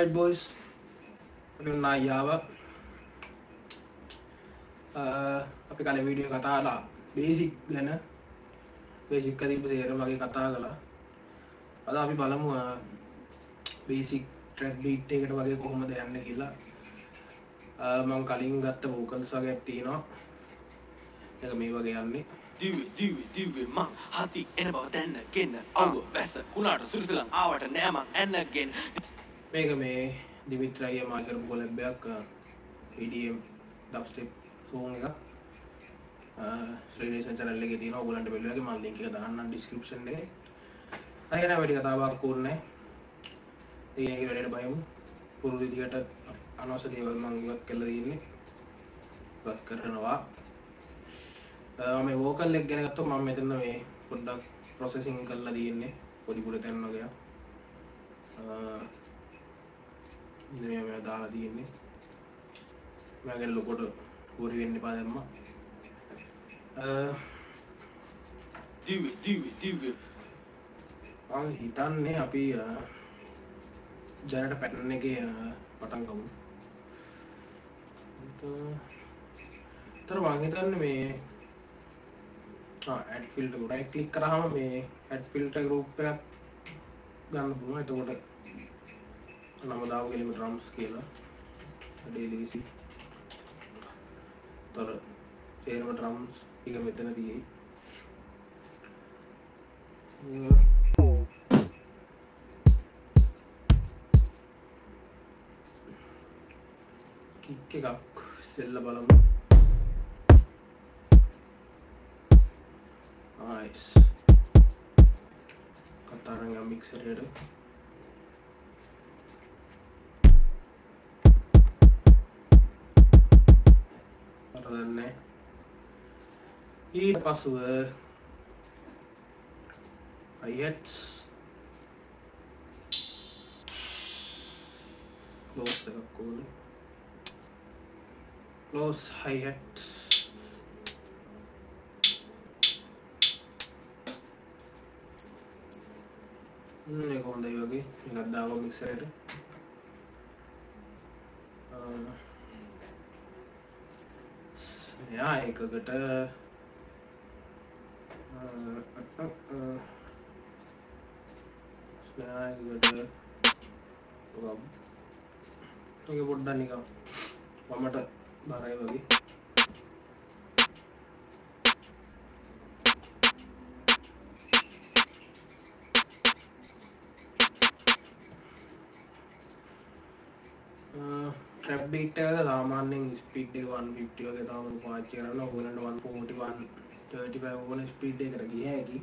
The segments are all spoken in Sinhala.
ඕල්රයිට් බෝයිස් නායාව අපි කල වීඩිය කතාලා බේසික් ගැන. බේසික්ක තිබ සේර වගේ කතා කලා අද අපි බලමු බේසික් ට්‍රැක් බීට් එකට වගේ කොහොමද යන්න කියලා. Uh, මං කලින් ගත්ත බෝකල්ස් වගේ ඇත්තිනවා එක මේ වගේ යන්නේ. දිවේ දිවේ දිවේ මං හති එන බව දැන්නගෙන අව්ව වැස්ස කුණාට සුරිසලන් ආවට නෑමං ඇන්නගෙන මේක මේ දිමිත්‍රය මාකරපු කොලැබ්බයක් පඩම් ඩක්ස්ටප් සෝන් එක ශ්‍රේෂන් චරල්ලෙ තින ඔගලන්ට බෙල්ලගේ මල්ලික දන්න ඩිස්කපෂන් එක අයන වැඩි කතාවක් කෝරනෑ ඒ වැඩට බයමු. පුරුදු දිගට අනවස දේවල් මංගත් කල්ල දන්නේ ගත් කරනවා. මේ වෝකල් එක් ගැනගත්තු මම මෙතන්න මේ පොඩ්ඩක් ප්‍රොසෙසිං කල්ලා දන්නේ පොඩිපුට තැන්නගය මේ දාලා තියෙන්නේ. මැගෙන් ලොකොට හුරි වෙන්න පා දෙම්ම. දිවේ දිවේ දිවේ හිතන්නේ අපි දැනට පැටන එක පටන්කමු තර මංහිතන්න මේ ඇඩ් ෆිල්ට ගොඩයි කලික් කරහම මේ ඇඩ් ෆිල්ට ගරුප්පයක් ගන්න පුළුව එතකොට නමදාව කෙලීම ට්‍රම්ස් කියලා. ඩේලිසි තොර සේරම ට්‍රම්ස් එක මෙතන තියෙයි. කික් එකක් සෙල්ල බලමු. ආයිස් කතාරග මික්සරයට දන්න ඊට පසුව අයත් ලෝස් එකක්කෝන ලෝස් හයිහට් කොහොඳයි වගේ ගත්දාව මික්සරට එයා එකකට ට පොඩ්ඩ නිකම් මමට බරයි වගේ. ට්‍රැබ්බිට සාමාන්‍යෙන් ස්පිට් වන් පිට්ටි වගේ තාම පාච්චි කරන්න. ඔගලට වන් පෝටිවන් ඕන ස්පීඩ් එකට ගිය හැකි.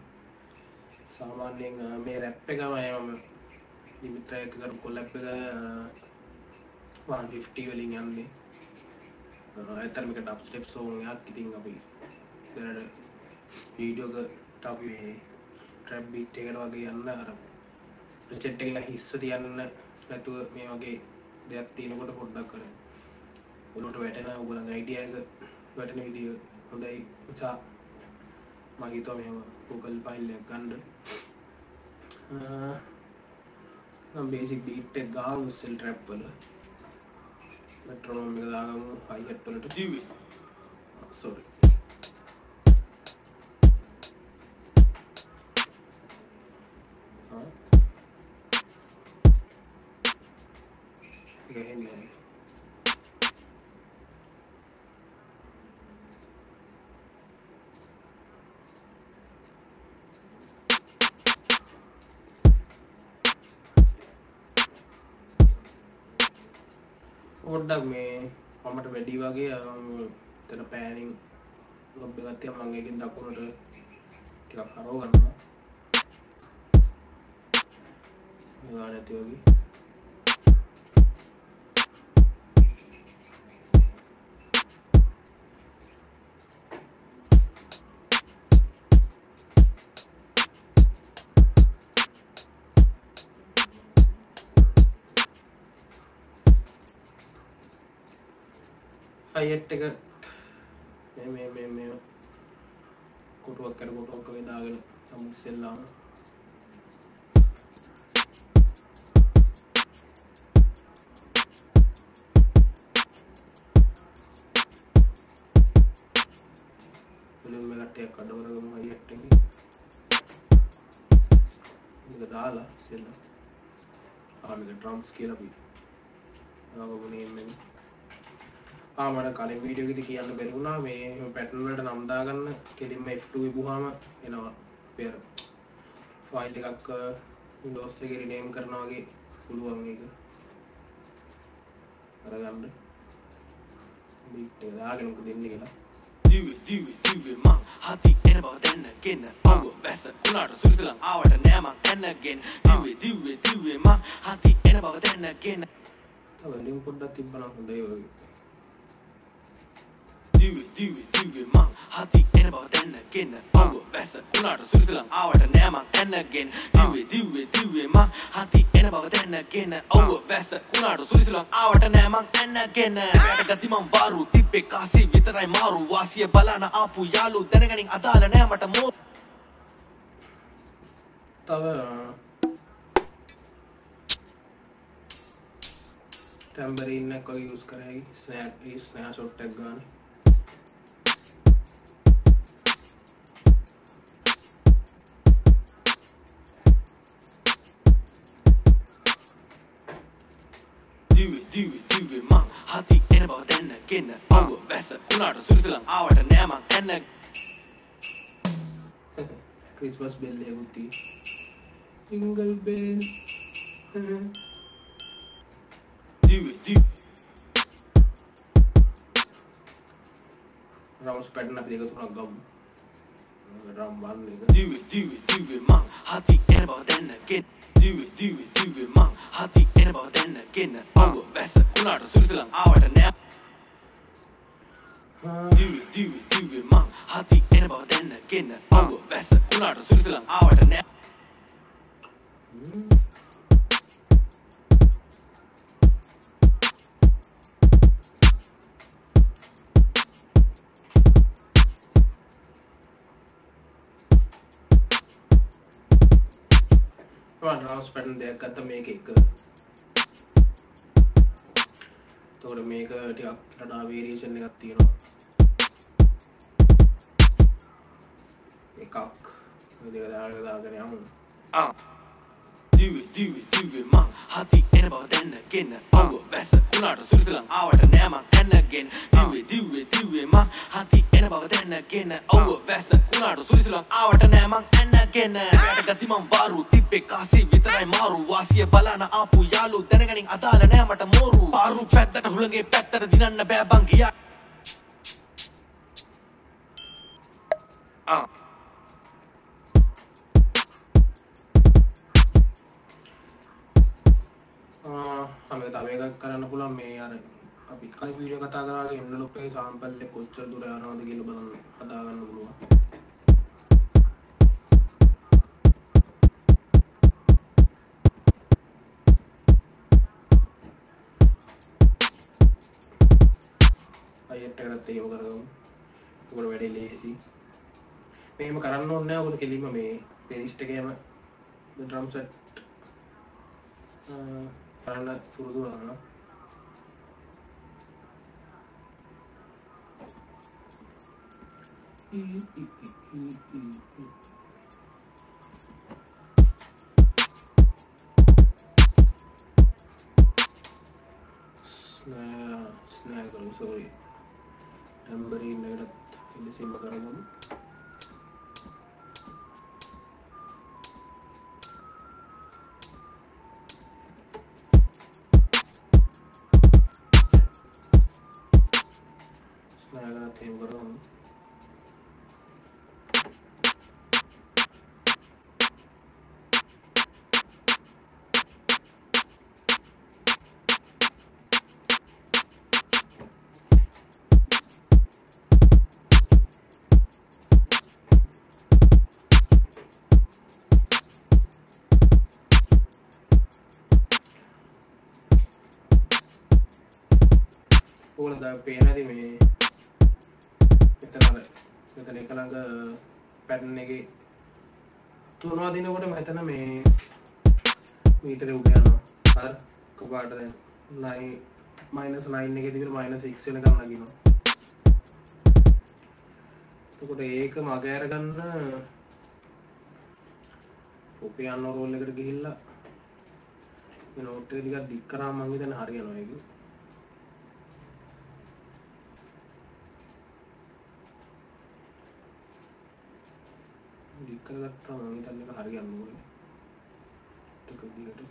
සාමාන්‍යයෙන් මේ රැප් එකමයම ලිමිත්‍රයක කරු කොල්ලැප් එක වන් වලින් යන්නේ. ඇතරමික ඩප් ස්ටෙප් සෝනයක් ඉතින් අපි දැනට වීඩියෝක ටපි ට්‍රැබ් බිට් එකට වගේ යන්න අර ප්‍රචෙට් එක හිස්ස තියන්න නැතුව මේ වගේ දෙයක් තියෙනකොට පොඩ්ඩක් කර ඔලුට වැටෙන උගලන් අයිඩියක වැටෙන විදිිය හොඳයි. නිසා මහිතව මෙම පෝකල් පයිල්ලයක් ගන්ඩ බේසික් බීට් ගාව සෙල් ට්‍රැප්පල මෙට්‍රනෝම දාගමු හයිහට්ටලට දිවේ සොරි ගහෙන්නේ පොඩ්ඩක් මේ මමට වැඩි වගේ තන පෑනිින් ලොබ්බ ගත්තය මංගේකින් දකුණට ටිකක් කරෝ ගන්නවා. නැති වගේ. අයිට් එක කොටුවක් කර කොටුවක් වෙදාගෙන සමුස්සෙල්ලාම ටයක් කඩවරගම හයිට්ටකි එක. දාලා සෙල්ල ආමික ට්‍රම්ස් කියලපී ආගමනයෙන් ආමට කලින් වීඩියෝගෙති කියන්න බැරුණා මේ පැටන්වලට නම්දාගන්න කෙලින්ම F2 විබුහාම එනවා පෙර ෆයිල් එකක් දෝස්ස කෙරි නේම් කරනවාගේ පුළුවන් එක අරගන්න දාගෙනක දෙන්න කියලා. දිවේ දිවේ දිවේ මං හති එන බව දැන්නගෙන ඔව වැස කුණාට සුරිසලං ආවට නෑමං ඇන්නගෙන දිවේ දිවේ දිවේ මං හති එන බව දැන්නගෙන වලින් පොඩ්ඩක් තිබ්බනම් හොඳයි වගේ දිවේ දිවේ දිවේ. මං හති එන බව දැන්නගෙන ඔව වැස කුණාට සුරිසලං ආවට නෑමං ඇන්නගෙන දිවේ දිවේ දිවේ. මං හති එන බව දැන්නගෙන ඔව වැස කුණාට සුරිසලං ආවට නෑමං ඇන්නගෙන රැට ගති මං වාරු තිබ්බේ කාසි විතරයි මාරු. වාසිය බලන ආපු යාලු දැනගනින් අදාළ නෑ මට මෝ තව ටැම්බරඉන්නක් වගේ යස් කරයි ස්නෑක් ස්නෑ ෂොට්ටක් ගාන. දැන්නගෙන ඔව වැස කුණාට සුරිසලං ආවට නෑමං ඇන්න ක්‍රිස්මස් බෙල්ලය ගුත්ති ඉංගල් බේල් දිවේ දිවේ රවස් පැටන අපි දෙක තුනක් ගම්. රම් වන්න එක. දිවේ දිවේ දිවේ මං හති එන බව දැන්නගෙන දිවේ දිවේ දිවේ මං හති එන බව දැන්නගෙන ඔව වැස කුණාට සුරිසලං ආවට නෑ දිවේ දිවේ දිවේ මං හති එන බව දැන්නගෙන ඔව වැස කුණාට සුරිසලං ආවට නෑ රවස් පැටන් දෙයක් ගත්ත මේක එක තෝට මේක ටිකක් ටඩා වේරේෂන් එකක් තියෙනවා. එකක් දෙක දාට දාගෙන යමු ආ දිවේ දිවේ දිවේ මං හති එන බව දැන්නගෙන ඔව වැස කුණාට සුරිසලං ආවට නෑමං ඇන්නගෙන දිවේ දිවේ දිවේ මං හති එන බව දැන්නගෙන ඔව වැස කුණාට සුරිසලං ආවට නෑමං ඇන්නගෙන රැට ගති මං වාරු තිබ්බේ කාසි විතරයි මාරු වාසිය බලන ආපු යාලු දැනගනින් අදාළ නෑ මට මෝරු පාරු පැත්තට හුළගේ පැත්තට දිනන්න බෑ බං ගියා ආ හම තව එකක් කරන්න පුළන් මේ අර අපි කල වීඩිය කතා කරගේ එන්න ලොපේ සාම්පල්ල කොච්ච දුර යනවාද කියල බලන්න හදාගන්න පුළුවන්. අයටටත් ඒම කරගමු කොට වැඩේ ලේසි. මේම කරන්න ඔන්න ඔකට කෙලීම මේ පෙරිස්්ටකම ඩ්‍රම්සට් කරන්න පුරුදු වන්න ස්නෑ කරු සෝරි ටැම්බරීන්නටත් ද පේනති මේ එතනද? එතන එකළඟ පැටන් එක තුනවා දිනකොට මෙතන මේ මීටර උගයනවා හර කපාට දැන් නයි මයිනස් නයින් එක තිබට මයින සික්ෂන කරන්නගෙන එතකොට ඒක මග අරගන්න රුපියල් යන්න රෝල් එකට ගිහිල්ලා මේ නෝට් එක ටිකක් දික් කරාම මං හිතන්නේ හරියනවා ඒක. දික් කරගත්තාම මං හිතන්නේ ඒක හරියන්න ඕනේ. ටික දිගට.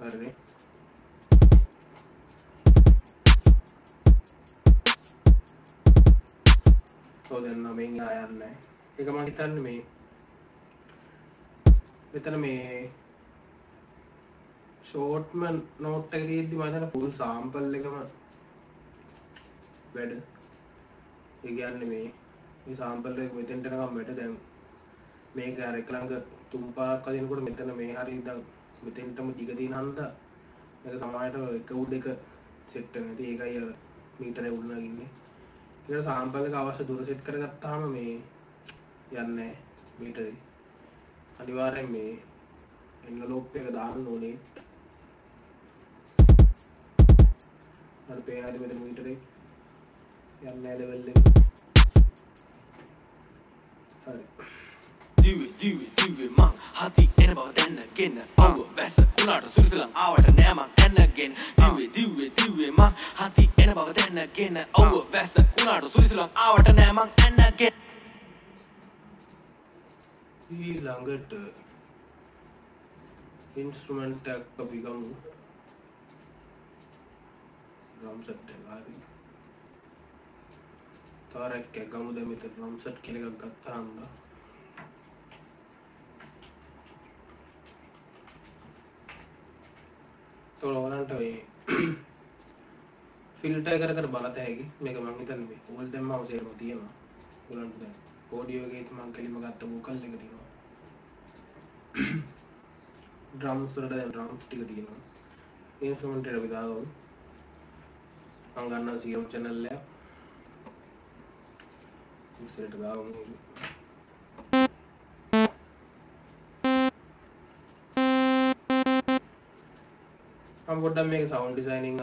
හරිනේ. ඔව් දැන් නමෙන් ආ යන්නේ නැහැ. ඒක මම හිතන්නේ මේ මෙතන මේ ෂෝට්ම නෝට් එක තියෙද්දි මම හිතන්නේ ෆුල් සාම්පල් එකම වැඩ. ඒ කියන්නේ මේ මේ සාම්පල් එක මෙතෙන්ට එනකම් වැඩ දැන් මේක අර එක ළඟ තුන් පාරක් වදිනකොට මෙතන මේ හරිය දැන් මෙතෙන්ටම දිග තියෙන හන්දා මේක සමානයට එක උඩ එක සෙට් වෙනවා. ඉතින් ඒකයි අර මීටරේ උඩ නගින්නේ. ඒකට සාම්පල් එක අවශ්‍ය දුර සෙට් කරගත්තාම මේ යන්නේ මීටරේ. අනිවාර්යෙන් මේ එන්වලොප් එක දාන්න ඕනේ. අර පේනවාද මෙතන මීටරේ යන්නේ. හරි. දිවේ දිවේ දිවේ මං. හති එන බව දැනගෙන ඔව් වැස්ස කුණාට සුරිසලන් ආවට නෑ මං එන්නගෙන දිවේ දිවේ දිවේ මං. හති එන බව දැනගෙන ඔව් වැස්ස කුණාට සුරිසලන් ආවට නෑ මං එන්නගෙන ඊළඟට ඉන්ස්ට්‍රුමන්ට් එකක් අපි ගමු. ඩ්‍රම් සෙට් එක හරි තාරක් එක ගමු දැන් මෙතන ඩ්‍රම් සෙට් කියලා එකක් ගත්තා හන්දා තොර ඕලන්ට මේ ෆිල්ටර් කර කර බලත හැකි. මේක මං හිතන්නේ මේ ඕල් දැම්මම සේරම තියෙනවා. ඔයගලන්ට දැන් ඕඩියෝ එකේ මං කෙලිම ගත්ත වෝකල් එක තියෙනවා. ඩ්‍රම්ස් වලට දැන් ඩ්‍රම්ස් ටික තියෙනවා. ඉන්ස්ට්‍රුමන්ට් එක අපි දාගමු. මං ගන්නවා සීරම් channel එක ඉස්සරට දාගමු මේක. මම පොඩ්ඩක් මේක සවුන්ඩ් ඩිසයිනින්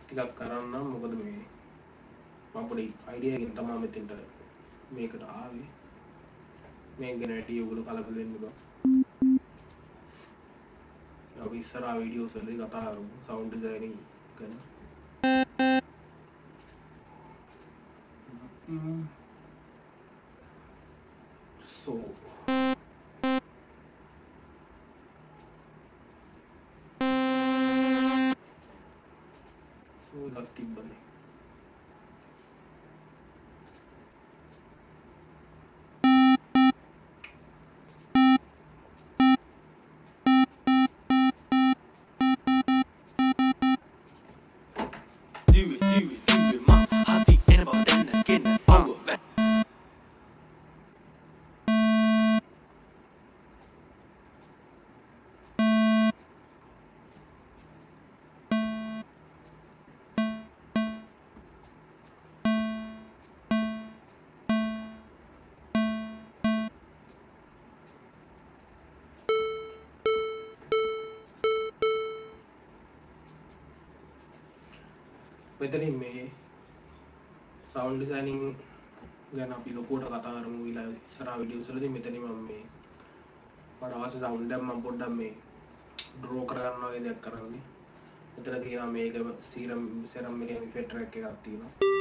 ටිකක් කරන්නම්. මොකද මේ මම පොඩි අයිඩියා එකකින් තමයි මෙතෙන්ට මේකට ආවේ. මේක ගැන වැඩි ඔයගොල්ලෝ කලබල වෙන්න එපා. අපි ඉස්සරහා වීඩියෝස් වලදී කතා කරමු සවුන්ඩ් ඩිසයිනින් ගැන so so එකක් තිබ්බනේ දිවේ දිවේ දිවේ මං මෙතනින් මේ සවුන්ඩ් ඩිසයිනින් ගැන අපි ලොකුවට කතා කරමු. ඊළඟ ඉස්සරහා වීඩියෝස් වලදී මෙතනින් මම මේ මට අවශ්‍ය සවුන්ඩ් එකක් මම පොඩ්ඩක් මේ ඩ්‍රෝ කරගන්න වගේ දෙයක් කරන්නේ. මෙතන තියෙනවා මේක සීරම් සෙරම් එකේ ඉෆෙක්ට් ට්‍රැක් එකක් තියෙනවා.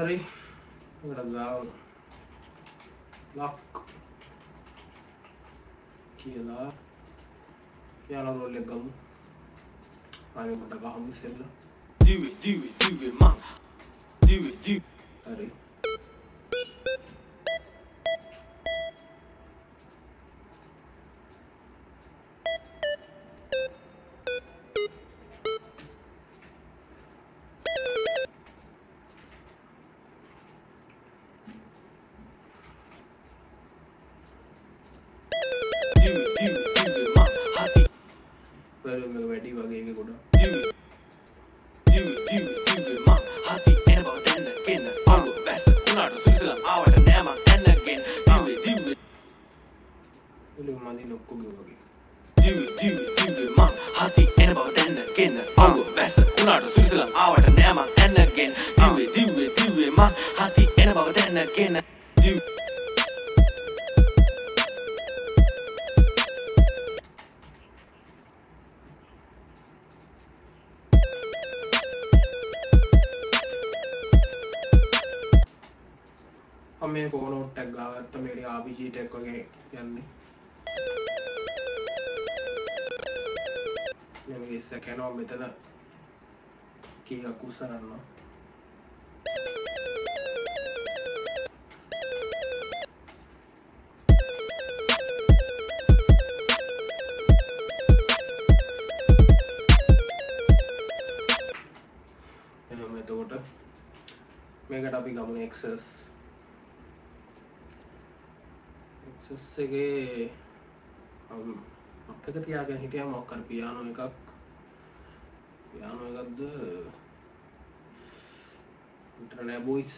හරි ඒකට දාමු ලක් කියලා යන රෝල් එක ගමු ආයෙ මට ගහමු ඉස්සෙල්ලා Do it, do it, do it, man. Do it, do it. හරි වැලුම් මදි ලොක්කුගේ වගේ Do it, do it, do it, man. Hati එන බව දැනගෙන. ඔව් වැස්ස උනාට සුසල ආවට නෑ මං එන්නගෙන. Do it, do it, do it, man. Hati එන බව දැනගෙන. Do it. මම මේ ෆෝනෝට් එකක් ගාගත්ත මේක RPG ටෙක් වගේ යන්නේ මේක ඉස්ස කැනවා මෙතන කීයක් උස්සරන්නවා එහෙනම් එතකොට මේකට අපි ගමු එක්සස් එක්සස් එකේ අම් මතක තියාගෙන හිටියා මොකක් හරි පියානෝ එකක් පියානෝ එකක්ද විතර නෑ බොයිස්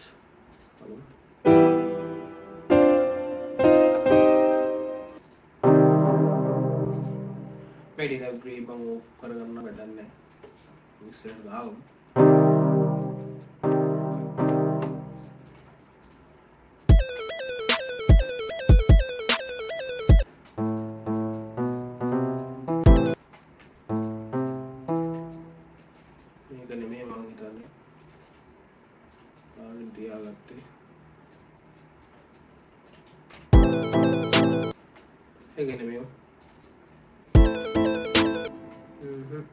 වැඩි ග්‍රී බං ඕෆ් කරගන්න වැඩක් නෑ. ඉස්සරහට ආලින් තියාගත්තේ ඒක නෙමෙයි හ්ම්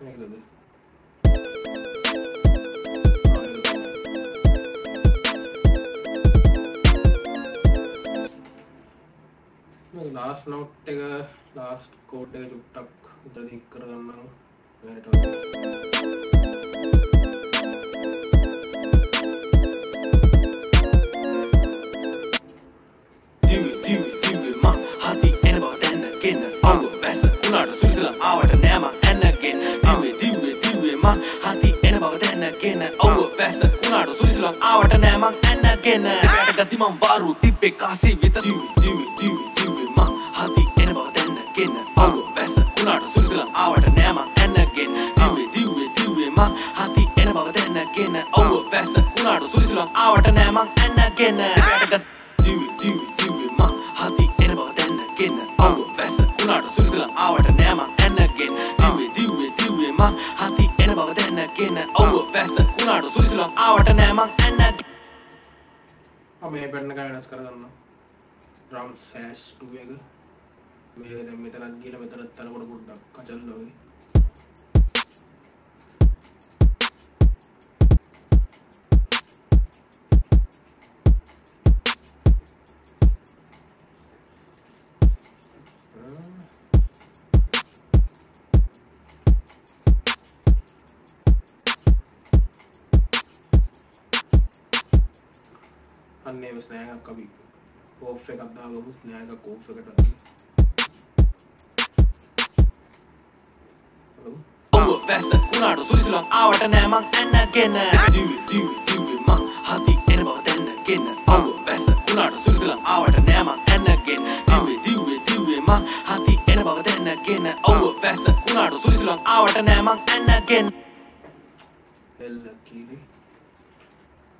මේකද මේ ලාස් නෝට් එක ලාස් කෝඩ් එක චුට්ටක් උඩ දික් කරගන්නම් වැරට Do it, do it, do it, man. Hati එන බව දැනගෙන. ඔව් වැස්ස උනාට සුසල ආවට නෑ මං එන්නගෙන. Do it, do it, do it, man. Hati එන සුසල ආවට නෑ මං it, do it, do it, man. Hati එන බව දැනගෙන. ඔව් වැස්ස උනාට සුසල ආවට නෑ මං එන්නගෙන. Do it, do it, do it, man. Hati එන බව දැනගෙන. ඔව් වැස්ස උනාට සුසල ආවට නෑ මං එන්නගෙන. මේ පැන්න එක වෙනස් කරගන්න ්‍රම් සෑස් ටුව එක මේ මෙතනත් ගිල මෙතනත් තනකොට පොඩ්ඩක් කචල්ල වගේ ස්නෑගක් අපි කෝෆ් එකක් දාගමු ස්නෑග කෝෆ් එකට වැස්ස උනාට සුසල ආවට නෑ මං එන්නගෙන. Do it, do it, do it, man. Hati එන බව දැනගෙන. ඔව් වැස්ස උනාට සුසල ආවට නෑ මං එන්නගෙන. Do it, do it, do it, man. Hati එන බව දැනගෙන. ඔව් වැස්ස උනාට සුසල ආවට නෑ මං එන්නගෙන. එල්ල කීරි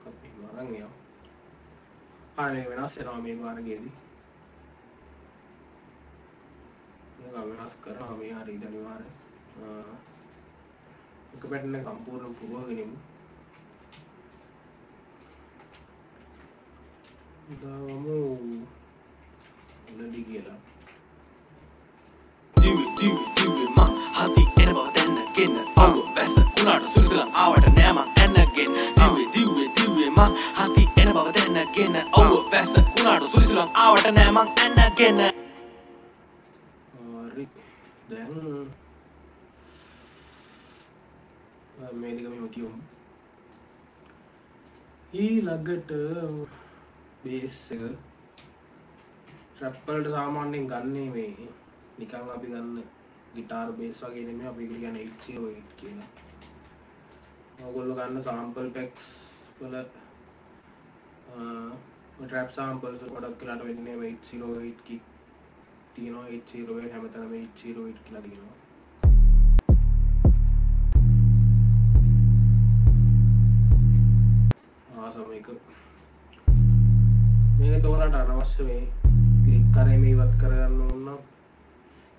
අපි වරන් යමු ආනේ වෙනස් වෙනවා මේ වාරගේදී මේක වෙනස් කරනවා මේ හරි අනිවාර්ය එක පැටන සම්පූර්ණ පුරුවගෙනමු දාමු උලඩි කියලා. දිවි දිවි දිවි මං හති එන බව දැන්නගෙන ඔව් වැස්ස කුණාට සුරිසලං ආවට නෑ මං ඇන්නගෙන දිවි දිවි දිවි මං හති එන බව දැන්නගෙන ඔව් වැස්ස කුණාට සුරිසලං ආවට නෑ මං ඇන්නගෙන හරි දැන් මේදිකම යොතියුම් ඊළඟට බේස් එක ට්‍රැප්පල්ට සාමාන්‍යයෙන් ගන්නේ මේ නිකං අපි ගන්න ගිටාර් බේස් වගේ නෙමෙයි අපි ඒකට කියන්නේ 808 කියලා. ඔයගොල්ලෝ ගන්න සාම්පල් පැක්ස් වල ට්‍රැප් සාම්පල්ස් ගොඩක් කියලාට වෙන්නේ 808 කික් තියෙනවා. 808 හැමතැනම 808 කියලා තියෙනවා. ආසම එක. මේක තෝරට අනවශ්‍ය මේ කලික් කරේ මේ ඉවත් කරගන්න ඕන්න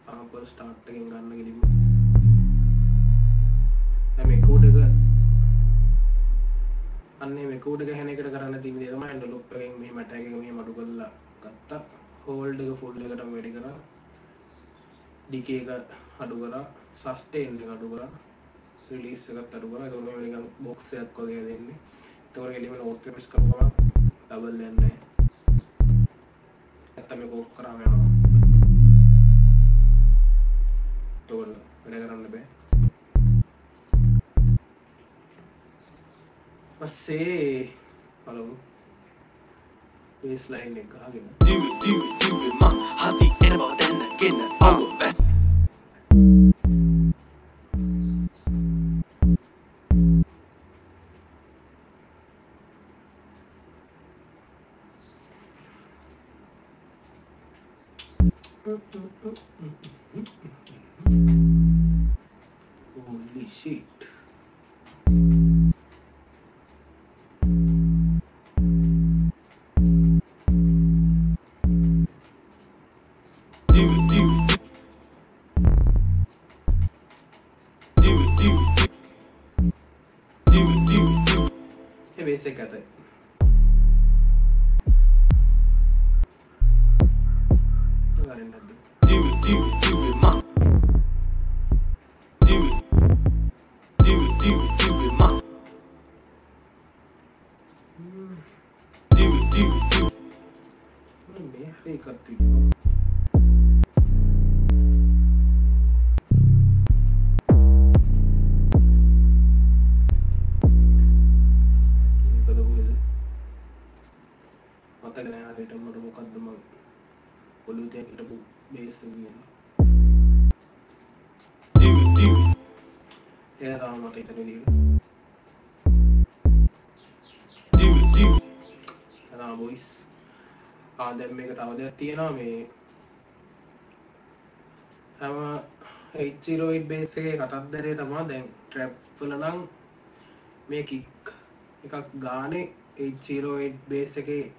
සාම්පල් ස්ටාර්ට් එකෙන් ගන්න කෙලින්ම. දැන් මේ කෝඩ් එක අන්නේ මේ කෝඩ් එක හැන එකට කරන්න තියෙන දේ තමයි ඇන්ඩලොප් එකෙන් මෙහෙම ටැග් එක මෙහෙම අඩු කරලා ගත්තා. හෝල්ඩ් එක ෆුල් එකටම වැඩි කරා. ඩිකේ එක අඩු කරා. සස්ටේන් එක අඩු කරා. රිලීස් එකත් අඩු කරා. එතකොට මේ නිකන් බොක්ස් එකක් වගේ දෙන්නේ එතකොට එළිම නෝට් ප්‍රෙස් කරපුවම ඩබල් දෙන්නේ නැත්තම් මේක ඕෆ් කරාම යනවා. එතකොට වැඩ කරන්න බෑ. පස්සේ බලමු. බේස් ලයින් එක ගහගෙන දිවි දිවි දිවි මං හති එන බව දැන්නගෙන ඔව් වැස්ස Holy ආ දැන් මේක තව දෙයක් තියෙනවා මේ හැම 808 බේස් එකේ කතන්දරේ තමයි දැන් ට්‍රැප් වල නම් මේ කික් එකක් ගානේ 808 බේස් එකේ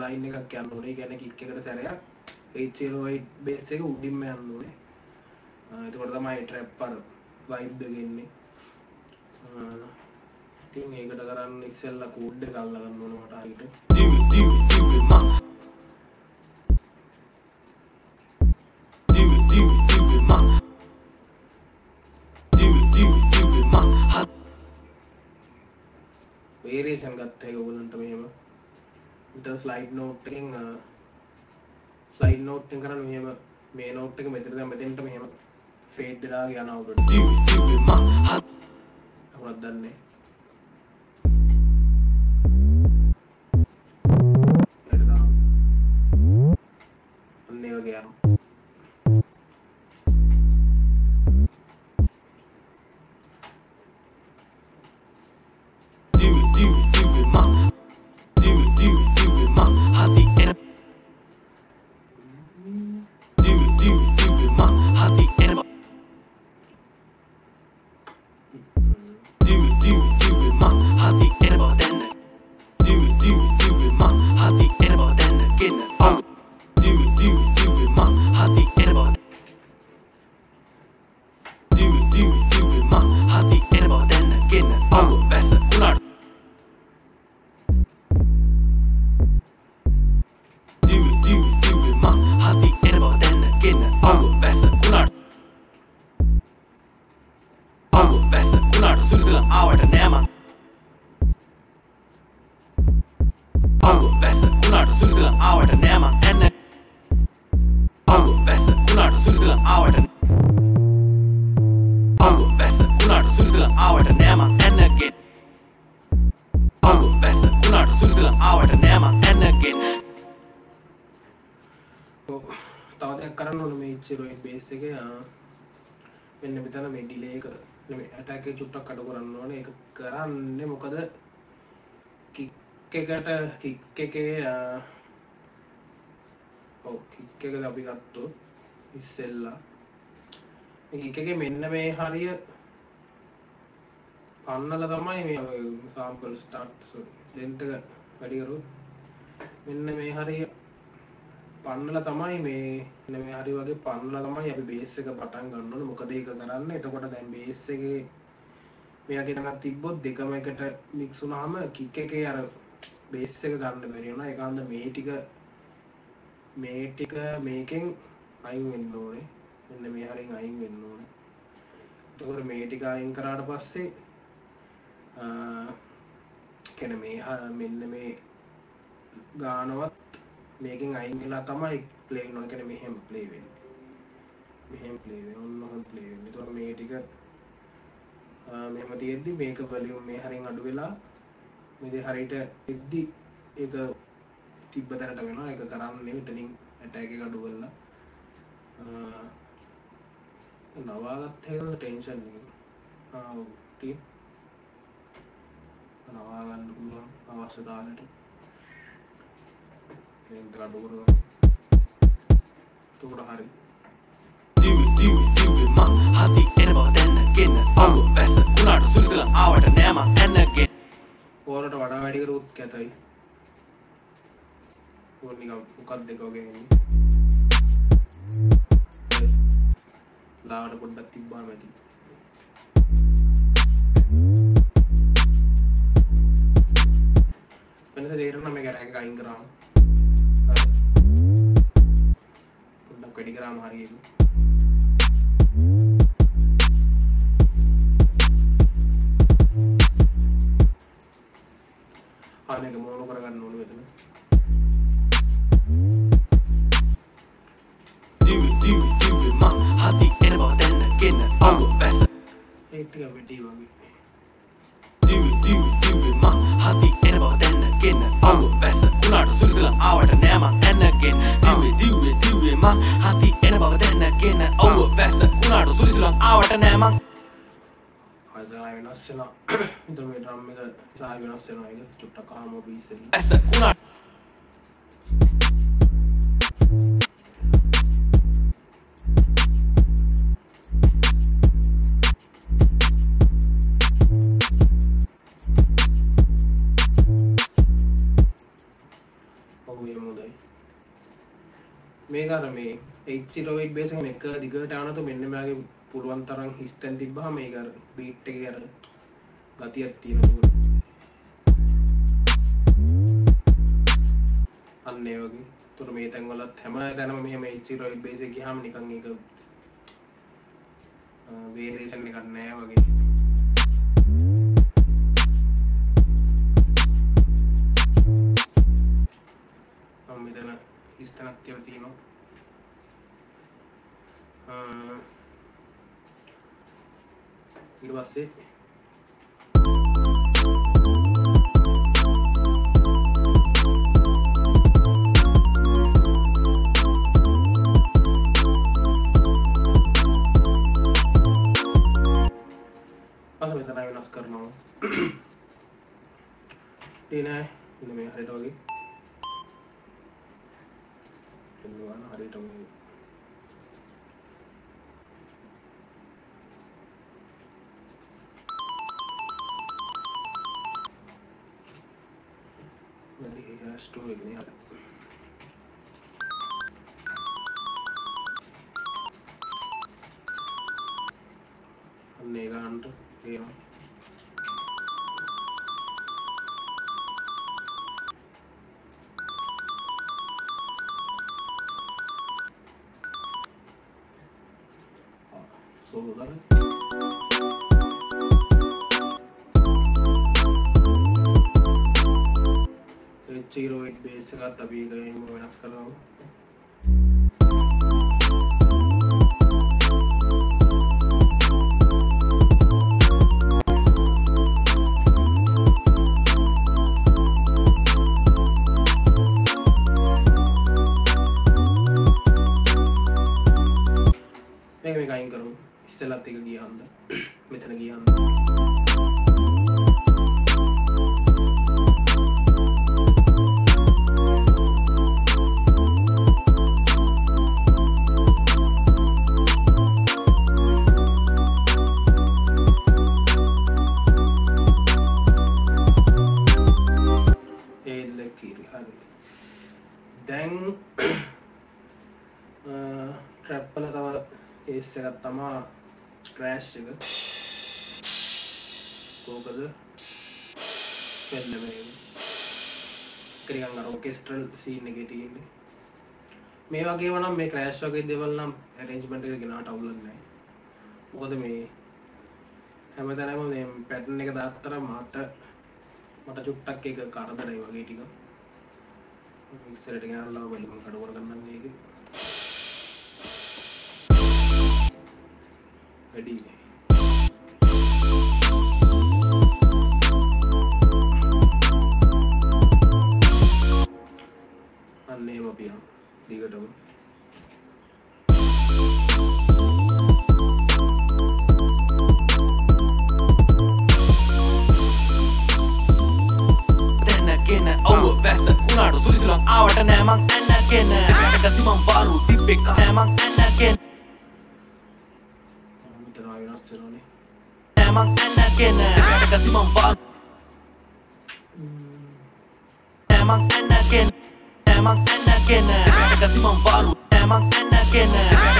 ලයින් එකක් යන්න ඕනේ. ඒ කියන්නේ කික් එකට සැරයක් 808 බේස් එක උඩින්ම යන්න ඕනේ. ආ, එතකොට තමයි ට්‍රැප් අර වයිබ් එක එන්නේ. ආ, ඉතින් ඒකට කරන්න ඉස්සෙල්ලා කෝඩ් එක අල්ල ගන්න ඕනේ මට හරියට. වේරේෂන් ගත්ත එක ඔයගොල්ලන්ට මෙහෙම විතර ස්ලයිඩ් නෝට් එකෙන් ස්ලයිඩ් නෝට් එකෙන් කරන්නේ මෙහෙම මේ නෝට් එක මෙතන දැන් මෙතෙන්ට මෙහෙම ෆේඩ් වෙලා යනවා. උඩට දිවි දිවි මං හත් දන්නේ කුණාට සුරිසලං ආවට නෑමං ඇන්නගෙන් ඔව්. තව දෙයක් කරන්න ඕන මේ ඉච්චිරෝයින් බේස් එක මෙන්න මෙතන මේ ඩිලේ එක. නෙමෙයි ඇටැක් එක චුට්ටක් අඩු කරන්න ඕනේ. ඒක කරන්නේ මොකද? කික් එකට කික් එකේ අ, ඔව් කික් එකද අපි ගත්තොත් ඉස්සෙල්ලා. මේ කික් එකේ මෙන්න මේ හරිය පන්නල තමයි මේ සාම්පල් ස්ටාර්ට් ලෙන්ත් එක වැඩි කරුවොත්. මෙන්න මේ හරිය පන්නල තමයි මේ මෙන්න මේ හරි වගේ පන්නල තමයි අපි බේස් එක පටන් ගන්න ඕනේ. මොකද ඒක කරන්න? එතකොට දැන් බේස් එකේ මෙයාගේ තනක් තිබ්බොත් දෙකම එකට මික්ස් වුණාම කික් එකේ අර බේස් එක ගන්න බැරි වෙනවා ඒක හන්ද මේ ටික මේ ටික මේකෙන් අයින් වෙන්න ඕනේ. මෙන්න මේ හරින් අයින් වෙන්න ඕනේ. එතකොට මේ ටික අයින් කරාට පස්සේ අ, කෙන මේ හ- මෙන්න මේ ගානවත් මේකින් අයින් වෙලා තමයි ප්ලේ නොන කෙන මෙහෙම ප්ලේ වෙන්න. මෙහෙම ප්ලේ ඔන්න හොන් ප්ලේ වෙන්න. තොර මේ ටික මෙම තියෙද්දි මේක වලියුම් මේ හරින් අඩු වෙලා මෙද හරිට එද්දි එක තිබ්බ තැනට වෙනවා. එක කරන්නේ මෙතනින් ඇටෑක අඩු වෙල්ලා නවාගත් හෙ ටෙන්ෂන් ති නවාගන්න පුළුවන් අවශ්‍යතාලට අඩුකර තුකට හරි. හති එන බව දැන්නගෙන ඔව් වැස්ස කුණාට සුරිසලං ආවට නෑමං ඇන්නගෙන් පෝරට වඩා වැඩිකරුත් කැතයි. ඕනික මොකක් දෙකෝගෙන ලාට පොඩ්ඩක් තිබ්බා මැති වෙනස තේරන මේ ගැටැක අයින් කරාම පොඩ්ඩක් වැඩි කරාම හරියකු අනක මොනු කරගන්න ඕනු වෙතන දිවි දිවි දිවි මං හති එන බව දැන්නගෙන ඔව් වැස්ස ඒටික වැඩි වගේ දිවි දිවි දිවි මං හති එන බව දැන්නගෙන ඔව් වැස්ස කුණාට සුරිසලං ආවට නෑමං ඇන්නගෙන් දිවි දිවි දිවි මං හති එන බව දැන්නගෙන ඔව් වැස්ස කුණාට සුරිසලං ආවට නෑමං අදනා වෙනස්සෙන ඉතම ට්‍රම් එක සහ වෙනස්සෙන එක චුට්ට කාම පිස්සෙන වැස්ස කුණාට ඔහු මේකර මේ එච්චිලෝයිට බේසගෙන එක දිගට අනතු මෙන්න මගේ පුළුවන් තරම් හිස්තැන් තිබ්බා මේකර බීට් එක කර ගතියක් තියෙනකුට අන්නේ වගේ. තුර මේ තැන්වලත් හැම තැනම මෙහම එච්චිරෝයි් බේස හම නිකං එක වේරේෂන් එකක් නෑ වගේ. හිස්තනක් තියල තියෙනවා ඉට පස්සේ පස මෙතන වෙනස් කරනවා ඒනෑ ඉන්න මේ හරිට වගේ එල්ලුවාන හරිට මේ වැඩි ස්ටෝ එකන හට අන්නේ ටාගට් බේස එකත් අපි එකම වෙනස් කරමු මේක ක්‍රෑශ් එක කෝකද පෙල්ල කරිගන් රෝකෙස්ට්‍රල් සීන එක තියෙන්නේ මේ වගේ වනම් මේ ක්‍රෑශ් වගේ දෙවල් නම් ඇරේන්ජ්මට එක ගෙනට අවුලන්නේ මොකද මේ හැමතැනම මේ පැටන් එක දාත්තර මට මට චුට්ටක් එක කරදරයි වගේ ටික ඉස්සරට ගෑල්ලා වලිම කඩුවර ගන්න ඒක වැඩි අන්නේම පියම් දිගටම දැනගෙන ඔව්ව වැස්ස කුණාට සුරිසුලන් ආවට නෑ මං ඇන්නගෙන ගති මං බාරු තිබ්බෙක් නෑ මං ඇන්නගෙන මෙතන වෙනස් වෙනවනේ නෑ මං ඇන්නගෙන ගති මං බාරු නෑ මං ඇන්නගෙන නෑ මං ඇන්නගෙන ගති මං බාරු නෑ මං ඇන්නගෙන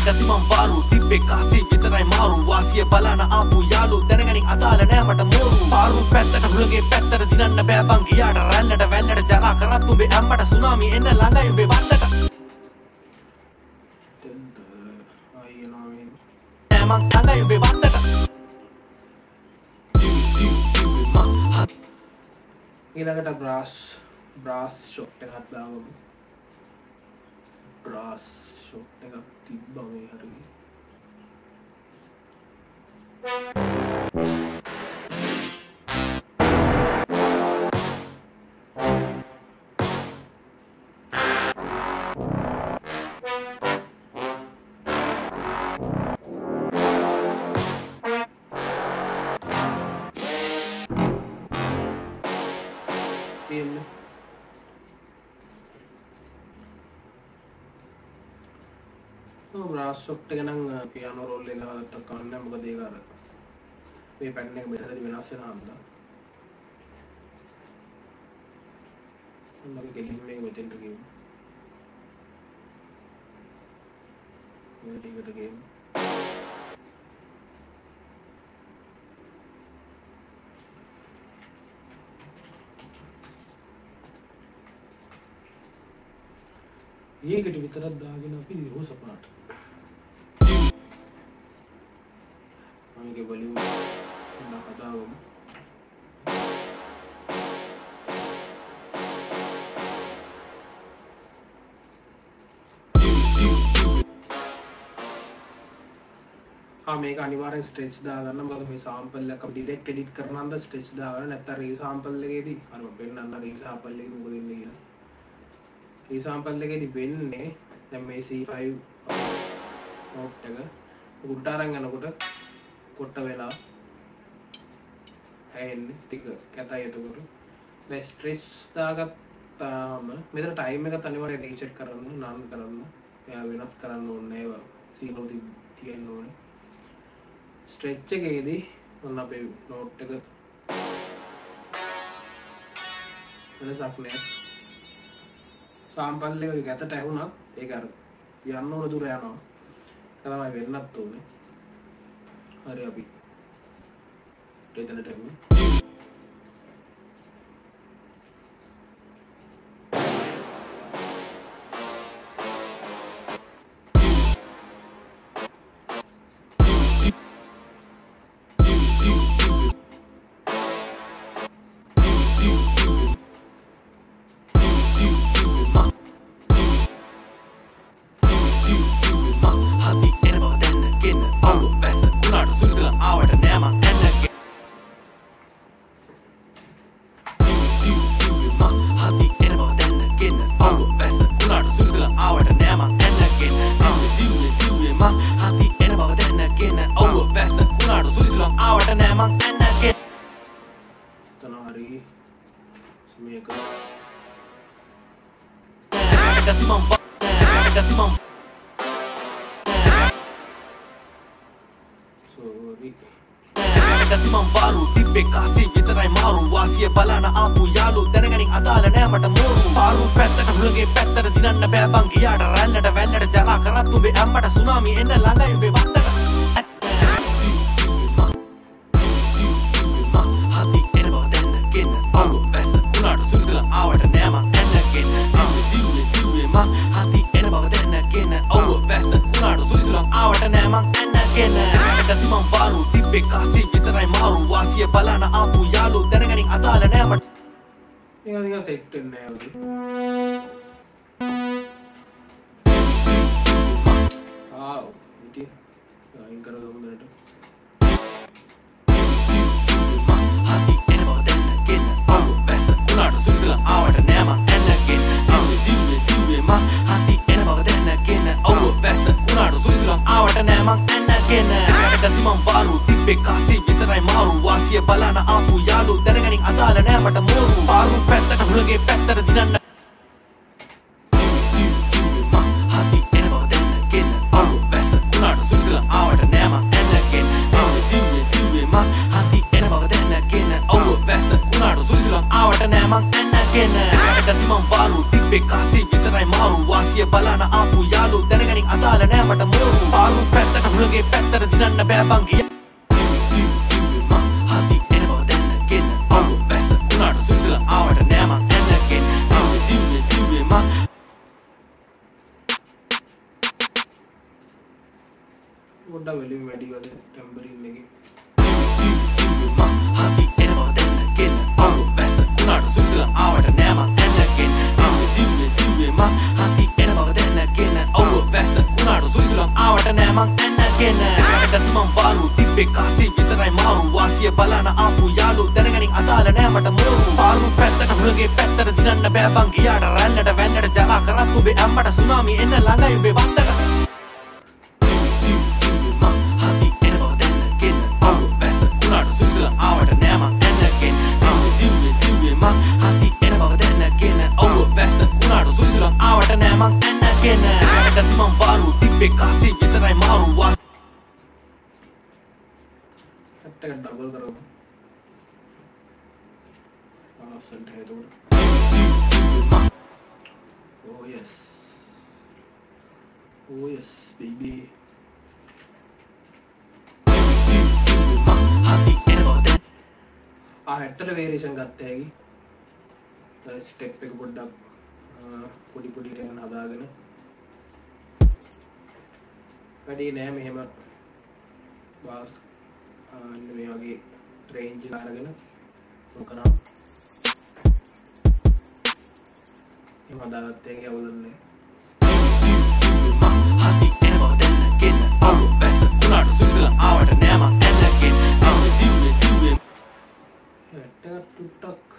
ගති මං බාරු තිබ්බෙක් කාසිය විතරයි මාරු වාසිය බලන ආපු යාලු දැනගනින් අදාළ නෑ මට මෝරු පාරු පැත්තට හුළගේ පැත්තට දිනන්න බෑ බං ගියාට රැල්ලට වැල්ලට ජරා කරත් උඹේ අම්මට සුනාමි එන්න ළඟයි උඹේ වත්තට තෙන්ද ආයෙනවා මේ නෑ මං ළඟයි උඹේ වත්තට ඊළඟට බ්‍රාස් බ්‍රාස් ෂොට් එකක් දාගමු බ්‍රාස් ෂොට් එකක් තිබ්බ මේ හරි තියෙන්නේ. බ්‍රාස් ෂොට් එක නම් පියානෝ රෝල් එක දාගත්තා කන්න මොකද ඒක අර මේ පැටර්න් එක මෙතනදී වෙනස් වෙන හන්දා අපි කෙලින්ම මේක මෙතෙන්ට ගියමු මේ ටිකට ගියමු ඒකට විතරක් දාගෙන අපි රෝස පාට මේක වලින් හදාගමු ආ මේක අනිවාර්යෙන් ස්ට්‍රෙච් දාගන්න. මොකද මේ සාම්පල් එක ඩිරෙක්ට් එඩිට් කරන අන්ද ස්ට්‍රෙච් දාගන්න. නැත්නම් රී සාම්පල් එකේදී අර මම පෙන්නන්න රී සාම්පල් එකේ මොකද වෙන්නේ කියලා. රී සාම්පල් එකේදී වෙන්නේ දැන් මේ C5 නෝට් එක. උඩට අරන් යනකොට කොට්ට වෙලා ඇයෙන්නේ ටික කැතයි එතකොට. දැන් ස්ට්‍රෙච් දාගත්තාම මෙතන ටයිම් එකත් අනිවාර්යෙන් රීසෙට් කරන්න නන් කරන්න. එයා වෙනස් කරන්න ඕනේ ඒවා. සීරෝ තියෙන්න ඕනේ. ස්ට්‍රෙච් එකේදී ඔන්න අපේ නෝට් එක වෙනසක් නෑ සාම්පල් එක ගැතට ඇහුණත් ඒක අර යන්න ඕන දුර යනවා. ඒක තමයි වෙන්නත් ඕනේ. හරි අපි. එතනට එමු මං ඇන්නගෙන ගති මං බාරු තිබ්බේ කාසි විතරයි මාරු. වාසිය බලන ආපු යාලු දැනගනින් අදාළ නෑ මට මෝරු. පාරු පැත්තට හුලගේ පැත්තට දිනන්න. හති එන බව දැන්නගෙන ඔව් වැස්ස කුණාට සුරිසල ආවට නෑම ඇන්නගෙන දිව්වේ දිව්වේ මං හති එන බව දැන්නගෙන ඔව් වැස්ස කුණාට සුරිසල ආවට නෑ මං ඇන්නගෙන ගති මං බාරු තිබ්බේ කාසි විතරයි මාරු. වාසිය බලන ආපු යාලු දැනගනින් අදාළ නෑ මට මෝරු. පාරු පැත්තට හුලගේ පැත්තට දිනන්න බෑ බං ගියා. හති එන බව දැන්නගෙන ඔව් වැස්ස කුණාට සුරිසල ආවට නෑ මං ඇන්නගෙන දිව්වේ දිව්වේ මං පොඩ්ඩක් වෙලින් වැඩි වද ටෙම්පරින් එකේ. සුරිසල ආවට නෑ මං ඇන්නගෙන ගති මං බාරු තිබ්බේ කාසි විතරයි මාරු. වාසිය බලන ආපු යාලු දැනගනින් අදාළ නෑ මට මෝරු. පාරු පැත්තට හුලගේ පැත්තට දිනන්න බෑ. බං ගියාට රැල්ලට වැල්ලට ජලා කරත් උඹේ අම්මට සුනාමි එන්න ළඟයි උඹේ වත්තට. හති එන බව දැන්නගෙන ඔව් වැස්ස කුණාට සුරිසල ආවට නෑ මං ඇන්නගෙන දිව්වේ දිව්වේ මං හති එන බව දැන්නගෙන ඔව් වැස්ස කුණාට සුරිසල ආවට නෑ මං ඇන්නගෙන ගති මං බාරු තිබ්බේ කාසි විතරයි මාරු වාස් සෙට් එක ඩබල් කරමු ආසන්ට හේතුවට Oh yes. Oh yes, baby. හති එන බව දැන්න ආ ඇත්තට වේරියේෂන් ගත්ත හැකි. දැන් ස්ටෙප් එක පොඩ්ඩක් ආ, පොඩි පොඩි රෙන් හදාගෙන වැඩි නෑ. මෙහෙම බාස් අන්න මේ වගේ රේන්ජ් අරගෙන මොකරා එහෙම හදාගත්ත හැකි අවුලන්නේ හති එන බව දැන්නගෙන ඔව් වැස්ස කුණාට සුරිසල ආවට නෑ මං ඇන්නගෙන දිව්වේ දිව්වේ. ඇට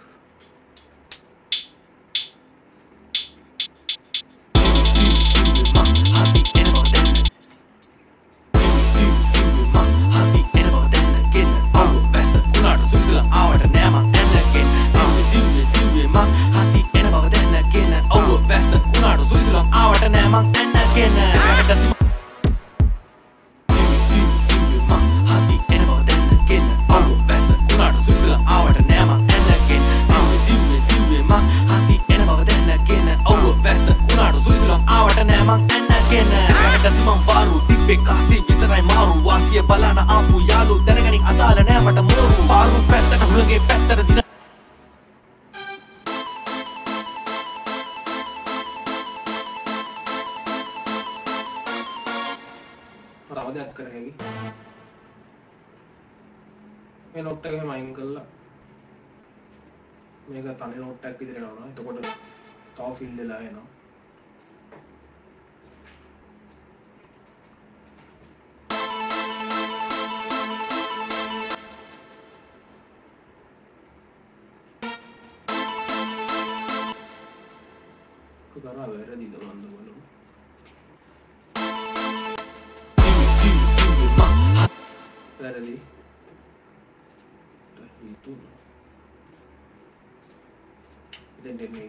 තව දෙයක් කර හැකි. මේ නොට් එක එහෙම අයින් කළා. මේක තනි නොට් එකක් විදිහට යනවා. එතකොට තව ෆිල් වෙලා එනවා. කරා වැරදිද මන්ද වැරදි. itu ඉතින් දෙන්නේ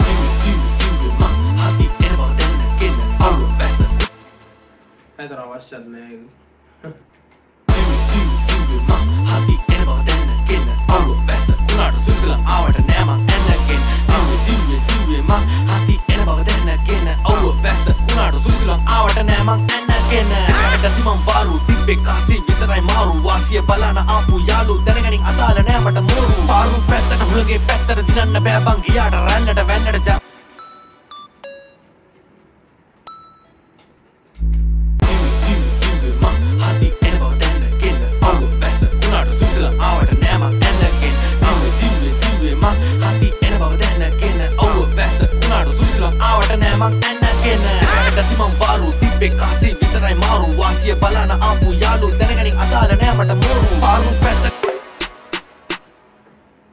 දිව්වේ දිව්වේ මං හති එන බව දැනගෙන අවුව වැස්ස ඇතර අවශ්‍යත් නෑ දිව්වේ මං හති එන බව දැනගෙන අවුව වැස්ස උනාට සුසල ආවට නෑ මං ඇනගෙන දිව්වේ දිව්වේ දිව්වේ මං හති එන බව දැනගෙන අවුව වැස්ස උනාට සුසල ආවට නෑ මං ඇනගෙන ගති මං වාරු තිබ්බේ කාසිය විතරයි මාරු වාසිය බලන ආපු යාලු දැනගනින් අදාළ නෑ මට මෝරු පාරු පැත්තට හුලගේ පැත්තට දිනන්න බෑ බං ගියාට රැල්ලට වැන්නට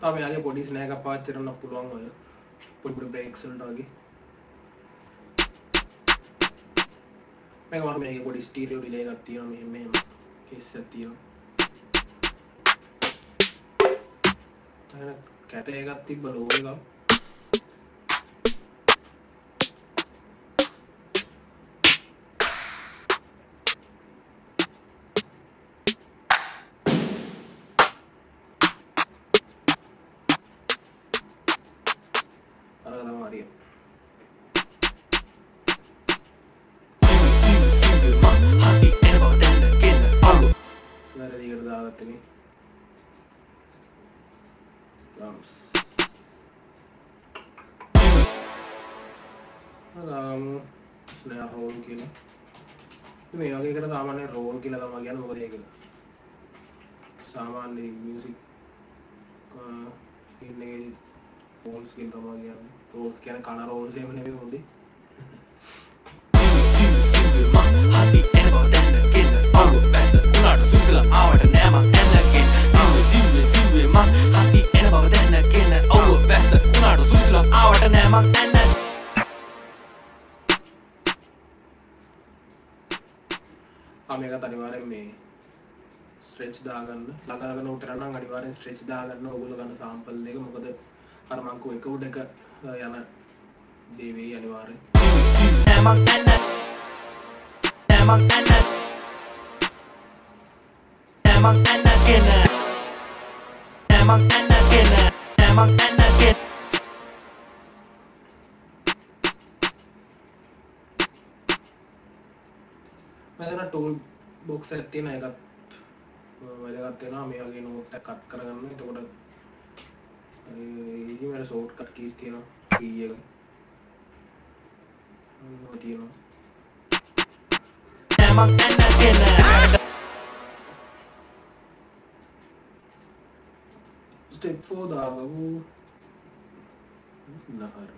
තාම යාගේ පොඩි ස්නෑක පාච්චරන්න පුළුවන් ඔය පොඩිපුඩි බ්‍රේක්සල්ට වගේ මේක මම මේක පොඩි ස්ටීරියෝ ඩිලේ එකක් තියෙනවා මෙහෙම මෙහෙම කේස් එකක් තියෙනවා තන කැට එකක් තිබ්බ ලෝ එකක් මේ වගේ එකට සාමාන්‍ය රෝල් කියලා තමයි කියන්නේ. මොකද ඒක සාමාන්‍ය මියුසික් ස්කින් එකේ රෝල්ස් කියලා තමයි කියන්නේ. රෝල්ස් කියන්නේ කන රෝල්ස් එහෙම නෙමෙයි හොඳේ. හති එන බව දැනගෙන අවුව වැස්ස උනාට සුසල ආවට නෑ මං ඇනගෙන දිව්වේ දිව්වේ දිව්වේ මං හති එන බව දැනගෙන අවුව වැස්ස උනාට සුසල ආවට නෑ මං ඇන ආ මේකත් අනිවාර්යෙන් මේ ස්ට්‍රෙච් දාගන්න ළඟ ළඟ නෝට් නම් අනිවාර්යෙන් ස්ට්‍රෙච් දාගන්න ඕගොල්ලෝ ගන්න සාම්පල් එක මොකද අර මං කෝ එක උඩ එක අ, යන දේ වෙයි අනිවාර්යෙන් නෑ මං ඇන නෑ මං ඇන නෑ මං බොක්ස් එකක් තියෙන එකත් අ, වැදගත් වෙනවා මේ වගේ නෝට් එක කට් කරගන්න. එතකොට ඊජි මට ෂෝට් කට් කීස් තියෙනවා කී එක. ඔන්න තියෙනවා නෑ මං ඇනගෙන ස්ටෙප් 4 දාගමු නහර.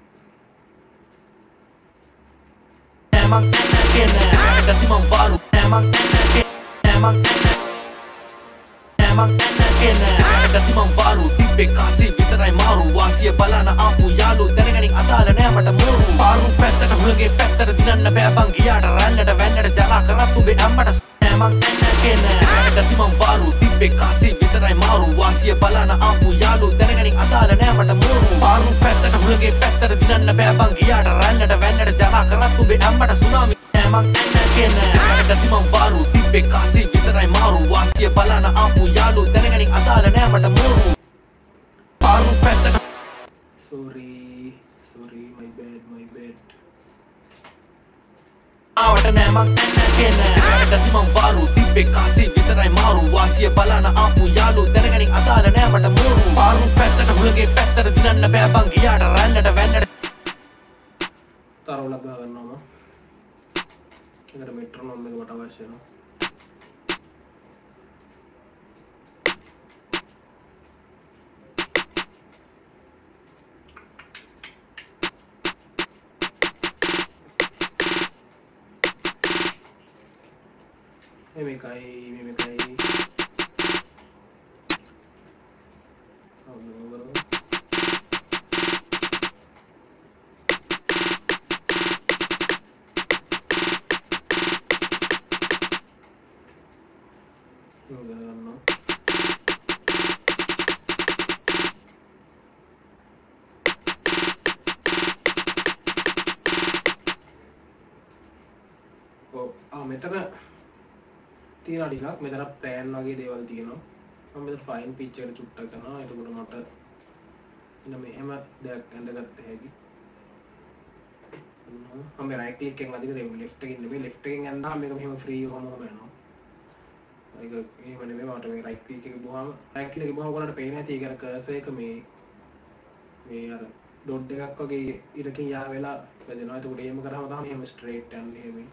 නෑ මං ඇනගෙන ගති මං වාරු නෑ මං ඇනගෙන නෑ මං ඇන නෑ මං ඇනගෙන ගති මං වාරු තිබ්බේ කාසිය විතරයි මාරු වාසිය බලන ආපු යාලු දැනගනින් අදාළ නෑ මට මෝරු පාරු පැත්තට හුලගේ පැත්තට දිනන්න බෑ බං ගියාට රැල්ලට වැන්නට ජලා කරත් උඹේ අම්මට නෑ මං ඇනගෙන ගති මං වාරු තිබ්බේ කාසිය විතරයි මාරු වාසිය බලන ආපු යාලු දැනගනින් අදාළ නෑ මට මෝරු පාරු පැත්තට හුලගේ පැත්තට දිනන්න බෑ බං ගියාට රැල්ලට වැන්නට ජලා කරත් උඹේ අම්මට සුනාමි නෑ මං ඇනගෙන ගති මං වාරු. තිබ්බේ කාසිය විතරයි මාරු. වාසිය බලන ආපු යාලු දැනගනින් අදාළ නෑ මට මෝරු. පාරු පැත්තට sorry. Sorry my bad my bad. ආවට නෑ මං ඇනගෙන ගති මං වාරු. තිබ්බේ කාසිය විතරයි මාරු. වාසිය බලන ආපු යාලු දැනගනින් අදාළ නෑ මට මෝරු. පාරු පැත්තට හුලගේ පැත්තට දිනන්න බෑ. බං ගියාට රැල්ලට වැන්නට එකට මෙට්‍රොනොම් එක මට අවශ්‍ය වෙනවා මේකයි මේකයි ගන්නවා තියෙන ටිකක් මෙතන ප්ලෑන් වගේ දේවල් තියෙනවා. මම මෙතන ෆයින් පිච් එකට චුට්ටක් කරනවා. එතකොට මට එන්න මෙහෙම දෙයක් ඇඳගත්ත හැකි. මම රයිට් ක්ලික් එකෙන් අදින ලෙෆ්ට් එකකින් නෙමෙයි. ලෙෆ්ට් එකෙන් ඇඳාම මේක මෙහෙම ෆ්‍රී වහම යනවා ඒක එහෙම නෙමෙයි. මට මේ රයිට් ක්ලික් එක ගිහුවාම රයිට් ක්ලික් එක ගිහුවාම ඔයාලට පේන්නේ නැති. ඒක අර කර්සර් එක මේ මේ අර ඩොට් එකක් වගේ ඉරකින් යා වෙලා වැදෙනවා. එතකොට එහෙම කරාම තමයි එහෙම ස්ට්‍රේට් යන්නේ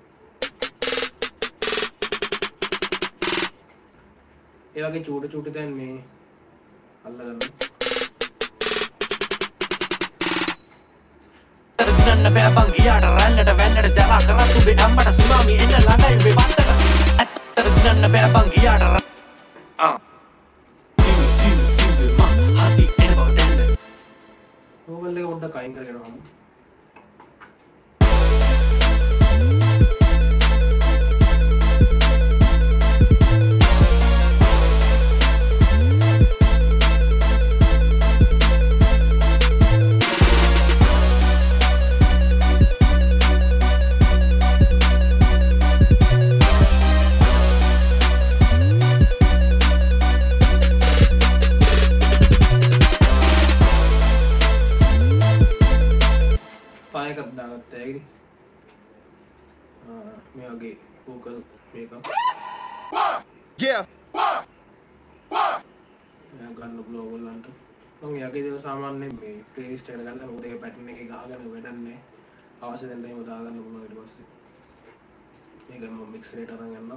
ඒ වගේ චූට චූට තැන් මේ අල්ලගන්න. දිනන්න බෑ බං ගියාට රැල්ලට වැල්ලට ජලා කරත් උඹේ අම්මට සුනාමි එන්න ළඟයි උඹේ පත්තට ඇත්තට දිනන්න බෑ බං ගියාට ආ. ඕගල් එක පොඩ්ඩක් අයින් කරගෙන යමු මං යගේ දව සාමාන්‍ය මේ පේස්ට ගන්න උදේ පැටන එක ගාගන වැඩන්නේ? අවශ්‍ය දෙන්න දාගන්න පුුණ ට පස්සේ. ඒකම මික්සරේට අරගන්න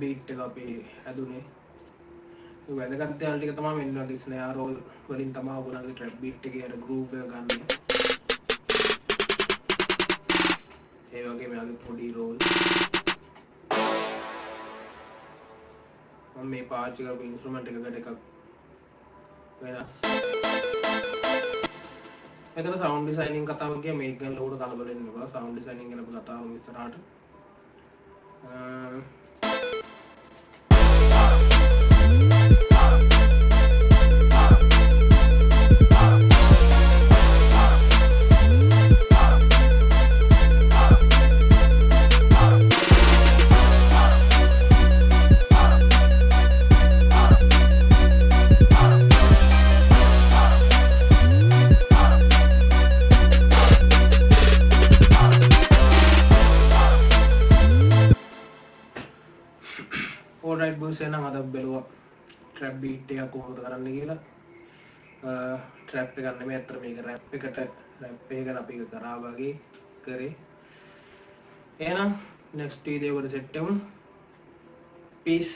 ට්‍රැබ්බීට් එක අපි හැදුනේ. වැදගත්යල් ටික තමා මෙන්න ඩිස්නයා රෝල් වලින් තමා ගුණගේ ට්‍රැබ්බිට් එක යට ගරූප ගන්න. ඒ වගේ මෙයාගේ පොඩි රෝල් මම මේ පාච්චි කරපු ඉන්ස්ට්‍රුමන්ට් එකකට එකක් වෙනස්. මෙතන සවුන්ඩ් ඩිසයිනින් කතාව කිය මේක ගැන ලොකුට කලබල වෙන්න එපා සවුන්ඩ් ඩිසයිනින් ගැන අපි කතාව කරමු ඉස්සරහට. අ, ෆෝඩයිට් බූස නම් අද බැලුව. ට්‍රැබ් බීට් එකක් කොහොමද කරන්න කියලා. ට්‍රැප් ගන්න මේ ඇතර මේක රැප් එකට රැප් එකට අපි කරා වගේ කරේ. එනම් නෙක්ස්ට වීඩියෝකට සෙට්ටවුන් පිස්